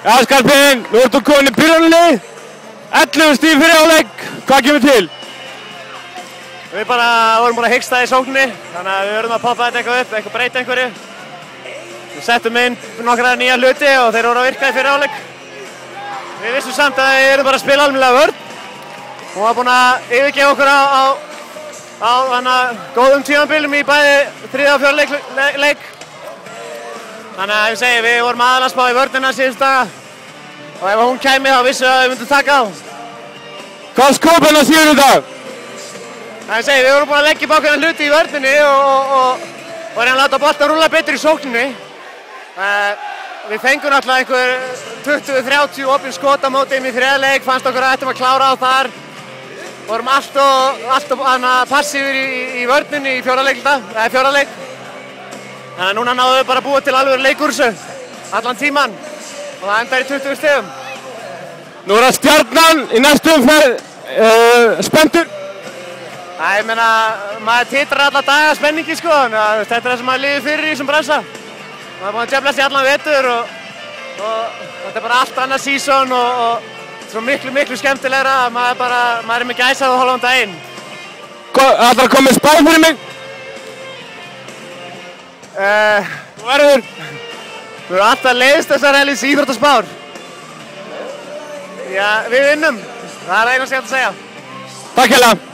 Já, Skarpinn, nú ertu komin í byrjanlið. 11 stíð fyrir álegg. Hvað kemur til? Við bara vorum búin að hyggsta í sókninni, þannig að við verðum að poppa þetta eitthvað upp, eitthvað breyta einhverju. Við settum inn nokkra nýja hluti og þeir voru að virka í fyrir álegg. Við vissum samt að við erum bara að spila almennilega vörð. Hún var búin að yfirgefa okkur á, á, á góðum tímanbílum í bæði þriða og fjóra leik, leik, leik. Þannig að ég segi, við vorum aðalega að spá í vörðina síðust daga og ef hún kæmi þá vissum við að við myndum taka á. Hvað skópan að síður í dag? Það ég segi, við vorum búin að leggja bákvæmna hluti í vörðinni og, og, og, og reyna að láta boltan rúla betur í sókninni. Uh, við fengum náttúrulega einhver 20-30 opinn skot á mótið í þriðleik, fannst okkur að þetta var klára á þar. Vorum alltaf, alltaf passífur í, í vörðinni í fjóraleik. Þannig að núna náðum við bara að búa til alveg leikursu allan tíman og það endar í 20 stegum. Nú er það stjarnan í næstu umferð. Uh, spendur? Það, ég meina, maður titrar alla daga spenningi sko, að þetta er það sem maður liður fyrir í þessum bransa. Maður er búinn að djöflast í allan vetur og, og þetta er bara allt annað sísón og, og svo miklu, miklu skemmtilegra að maður er bara, maður er með gæsað og hóla um daginn. Það ætlar að koma með spá fyrir mig? Uh, Þú verður. við erum alltaf leiðist þessar helins íþróttaspár. Já, við vinnum. Það er eina sem ég að segja. Takk hella.